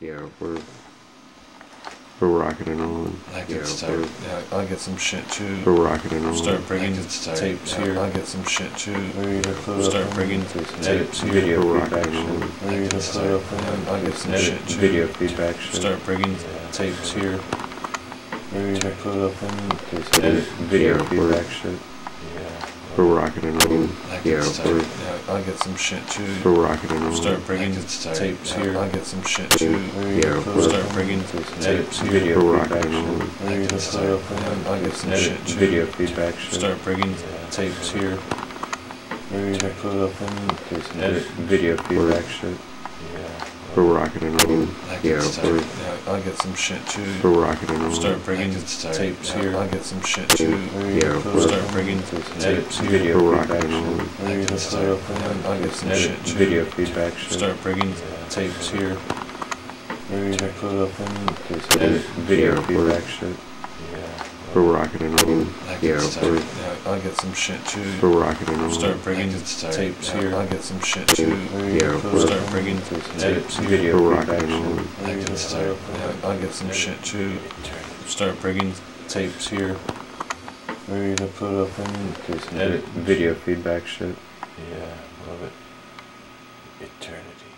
Yeah, we're we're rocking and rolling. I Yeah, get tired. we're, Yeah, I get some shit too. we're rocking and rolling. Start bringing Like tapes tired. here. I get some shit too. Ready to Start bringing tapes here. Video feedback rocking and rolling. shit. Ready to Like it's put up tired. and I get some shit too. Video feedback. Start bringing tapes here. Ready to put up and do some edit video feedback shit. We're rocking and rolling. Yeah, tired. Yeah, I get some shit too. we're rocking and rolling. Start bringing Like it's tired. tapes Yeah, here. I get some shit too. Ready Yeah, to we're- up Start bringing some tapes edit here. Video We're feedback rocking and rolling. shit. Ready to Like it's put tired. up and Yeah, I get some edit shit too. Video feedback. Start bringing tapes here. Ready to put up and do some edit video feedback shit. We're rocking and rolling. Yeah, get tired. Yeah, I get some shit too. we're rocking and rolling. Start bringing Like tapes Yeah, here. I get some shit too. Yeah, put we're- up Start bringing tapes edit here. Video We're feedback rocking and rolling. shit. Ready Like to it's put tired. up and Yeah, I get some shit too. video feedback. Start bringing tapes here. Ready to put up and do edit video Yeah, we're- feedback shit. We're rocking and rolling. Yeah, it's we're. Yeah, I get some shit too. we're rocking and rolling. Start bringing Like it's tired. tapes Yeah, here. I get some shit too. Ready Yeah, put Start and bringing tapes edit here. video We're feedback rocking and shit. rolling. Ready Like to it's put tired. up and Yeah, I get some shit too. Start bringing tapes here. Ready to put up and do some edit video feedback shit. Yeah, love it. Eternity.